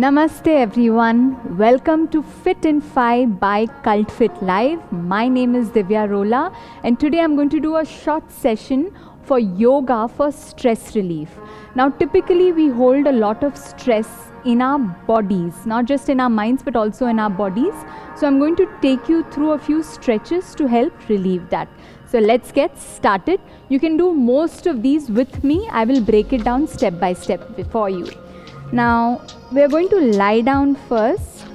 Namaste everyone. Welcome to Fit in 5 by Cult Fit Live. My name is Divya Rola and today I'm going to do a short session for yoga for stress relief. Now typically we hold a lot of stress in our bodies, not just in our minds but also in our bodies. So I'm going to take you through a few stretches to help relieve that. So let's get started. You can do most of these with me. I will break it down step by step for you. Now we are going to lie down first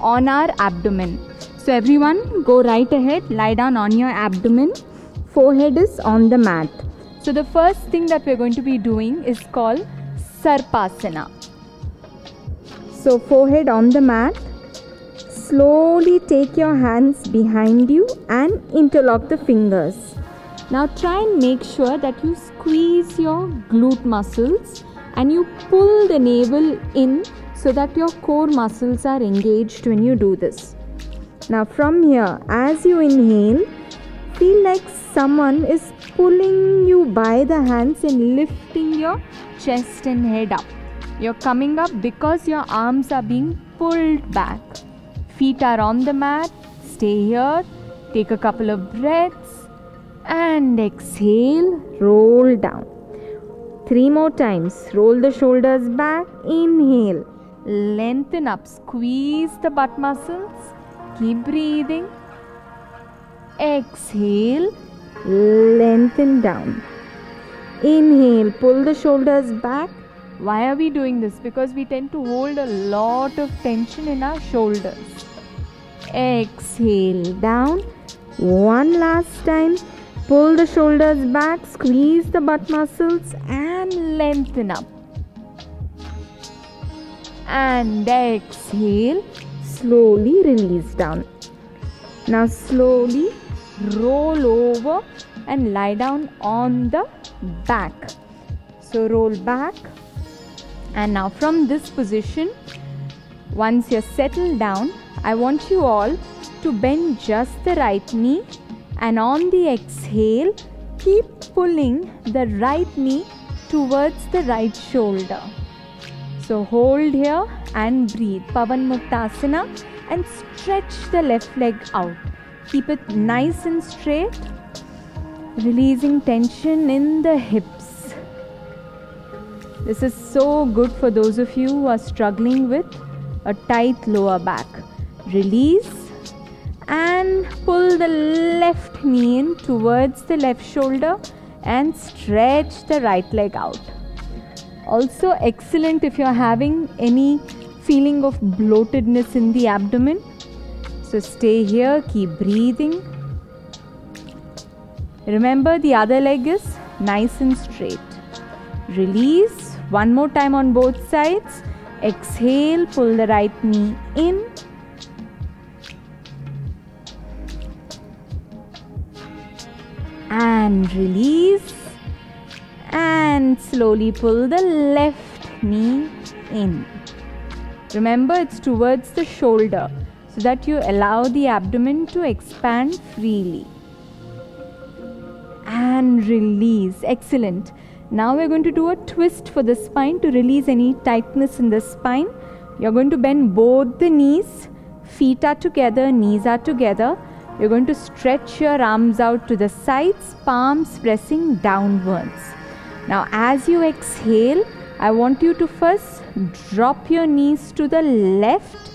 on our abdomen. So everyone go right ahead, lie down on your abdomen. Forehead is on the mat. So the first thing that we're going to be doing is called Sarpasana. So forehead on the mat. Slowly take your hands behind you and interlock the fingers. Now try and make sure that you squeeze your glute muscles and you pull the navel in so that your core muscles are engaged when you do this. Now from here, as you inhale, feel like someone is pulling you by the hands and lifting your chest and head up. You're coming up because your arms are being pulled back. Feet are on the mat. Stay here. Take a couple of breaths and exhale. Roll down. Three more times. Roll the shoulders back. Inhale. Lengthen up. Squeeze the butt muscles. Keep breathing. Exhale. Lengthen down. Inhale. Pull the shoulders back. Why are we doing this? Because we tend to hold a lot of tension in our shoulders. Exhale down. One last time. Pull the shoulders back, squeeze the butt muscles, and lengthen up. And exhale. Slowly release down. Now, slowly roll over and lie down on the back. So, roll back. And now, from this position, once you're settled down, I want you all to bend just the right knee and on the exhale, keep pulling the right knee towards the right shoulder. So hold here and breathe. Pavan Muktasana and stretch the left leg out. Keep it nice and straight, releasing tension in the hips. This is so good for those of you who are struggling with a tight lower back. Release and pull the left knee in towards the left shoulder and stretch the right leg out. Also, excellent if you're having any feeling of bloatedness in the abdomen. So, stay here, keep breathing. Remember, the other leg is nice and straight. Release one more time on both sides. Exhale, pull the right knee in and release slowly pull the left knee in. Remember, it's towards the shoulder so that you allow the abdomen to expand freely. And release. Excellent. Now we're going to do a twist for the spine to release any tightness in the spine. You're going to bend both the knees, feet are together, knees are together you're going to stretch your arms out to the sides, palms pressing downwards. Now, as you exhale, I want you to first drop your knees to the left,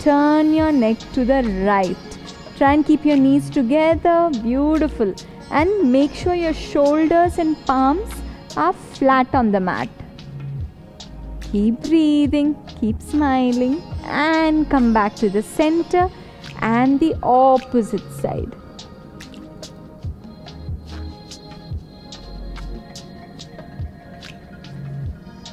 turn your neck to the right. Try and keep your knees together, beautiful. And make sure your shoulders and palms are flat on the mat. Keep breathing, keep smiling, and come back to the center and the opposite side.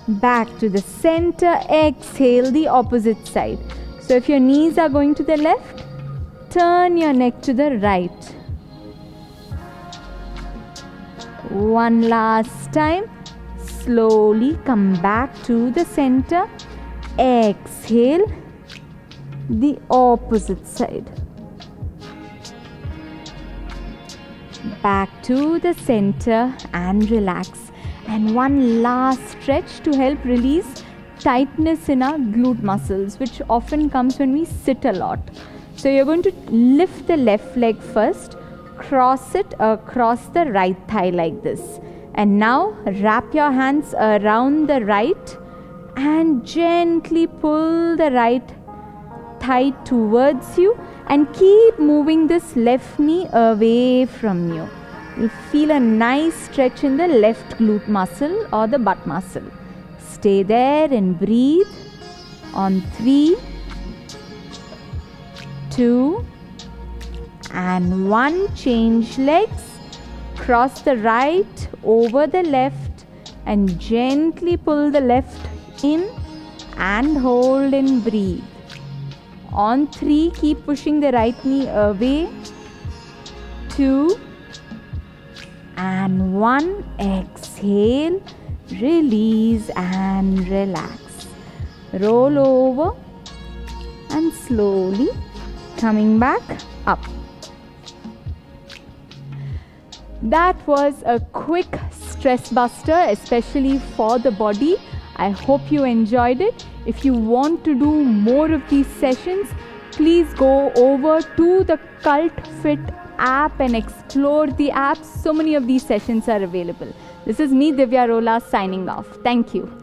Back to the center, exhale the opposite side. So if your knees are going to the left, turn your neck to the right. One last time, slowly come back to the center. Exhale the opposite side. Back to the center and relax. And one last stretch to help release tightness in our glute muscles, which often comes when we sit a lot. So you're going to lift the left leg first, cross it across the right thigh like this. And now wrap your hands around the right and gently pull the right thigh towards you and keep moving this left knee away from you. You'll feel a nice stretch in the left glute muscle or the butt muscle. Stay there and breathe on three, two, and one. Change legs. Cross the right over the left and gently pull the left in and hold and breathe. On three, keep pushing the right knee away. Two and one. Exhale, release and relax. Roll over and slowly coming back up. That was a quick stress buster, especially for the body. I hope you enjoyed it. If you want to do more of these sessions, please go over to the Cult Fit app and explore the app. So many of these sessions are available. This is me, Divya Rola, signing off. Thank you.